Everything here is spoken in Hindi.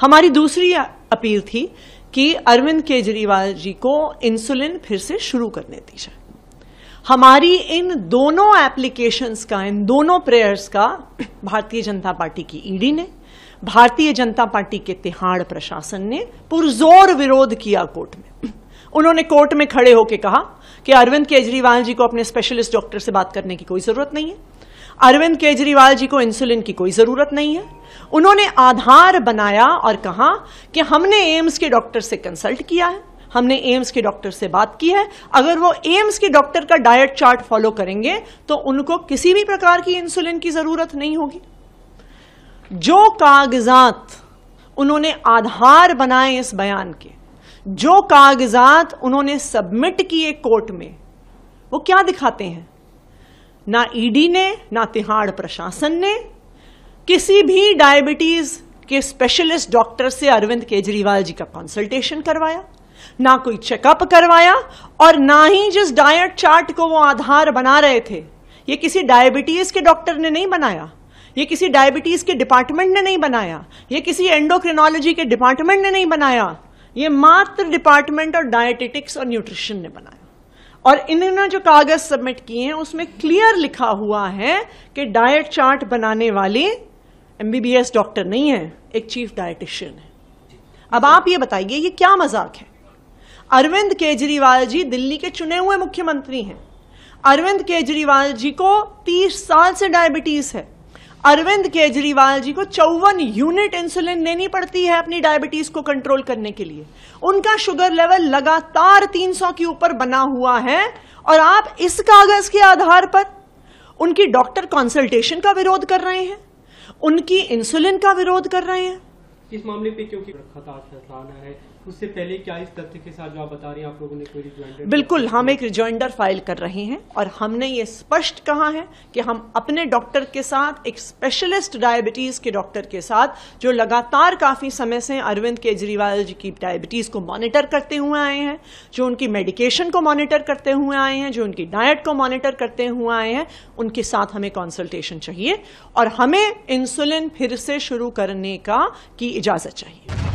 हमारी दूसरी अपील थी कि अरविंद केजरीवाल जी को इंसुलिन फिर से शुरू करने दी जाए। हमारी इन दोनों एप्लीकेशंस का, इन दोनों प्रेयर्स का भारतीय जनता पार्टी की ईडी ने, भारतीय जनता पार्टी के तिहाड़ प्रशासन ने पुरजोर विरोध किया कोर्ट में। उन्होंने कोर्ट में खड़े होकर कहा कि अरविंद केजरीवाल जी को अपने स्पेशलिस्ट डॉक्टर से बात करने की कोई ज़रूरत नहीं है। अरविंद केजरीवाल जी को इंसुलिन की कोई ज़रूरत नहीं है। उन्होंने आधार बनाया और कहा कि हमने एम्स के डॉक्टर से कंसल्ट किया है। हमने एम्स के डॉक्टर से बात की है। अगर वो एम्स के डॉक्टर का डाइट चार्ट फॉलो करेंगे तो उनको किसी भी प्रकार की इंसुलिन की ज़रूरत नहीं होगी। जो कागजात उन्होंने आधार बनाए इस बयान के जो कागजात उन्होंने सबमिट किए कोर्ट में, वो क्या दिखाते हैं? ना ईडी ने, ना तिहाड़ प्रशासन ने, किसी भी डायबिटीज़ के स्पेशलिस्ट डॉक्टर से अरविंद केजरीवाल जी का कंसल्टेशन करवाया, ना कोई चेकअप करवाया, और ना ही जिस डाइट चार्ट को वो आधार बना रहे थे, ये किसी डायबिटीज़ के डॉक्टर ने नहीं बनाया, ये किसी डायबिटीज़ के डिपार्टमेंट ने नहीं बनाया, ये किसी एंडोक्रिनोलॉजी के डिपार्टमेंट ने नहीं बनाया ये मात्र डिपार्टमेंट ऑफ़ डायटेटिक्स और न्यूट्रिशन ने बनाया। और इन्होंने जो कागज़ सबमिट किए हैं, उसमें क्लियर लिखा हुआ है कि डाइट चार्ट बनाने वाले एमबीबीएस डॉक्टर नहीं है, एक चीफ डाइटिशियन है। अब आप ये बताइए, ये क्या मज़ाक है? अरविंद केजरीवाल जी दिल्ली के चुने हुए मुख्यमंत्री हैं। अरविंद केजरीवाल जी को 30 साल से डायबिटीज़ है। अरविंद केजरीवाल जी को चौवन यूनिट इंसुलिन देनी पड़ती है अपनी डायबिटीज़ को कंट्रोल करने के लिए। उनका शुगर लेवल लगातार 300 के ऊपर बना हुआ है, और आप इस कागज़ के आधार पर उनकी डॉक्टर कंसल्टेशन का विरोध कर रहे हैं, उनकी इंसुलिन का विरोध कर रहे हैं इस मामले पे क्योंकि रखा था है। उससे पहले क्या इस तथ्य के साथ जो आप बता रहे हैं, आप लोगों ने कोई रिज्वाइंडर बिल्कुल, हम एक रिजॉइंडर फ़ाइल कर रहे हैं और हमने ये स्पष्ट कहा है कि हम अपने डॉक्टर के साथ, एक स्पेशलिस्ट डायबिटीज़ के डॉक्टर के साथ, जो लगातार काफ़ी समय से अरविंद केजरीवाल जी की डायबिटीज़ को मॉनिटर करते हुए आए हैं, जो उनकी मेडिकेशन को मॉनिटर करते हुए आए हैं, जो उनकी डाइट को मॉनिटर करते हुए आए हैं, उनके साथ हमें कंसल्टेशन चाहिए और हमें इंसुलिन फिर से शुरू करने का की इजाज़त चाहिए।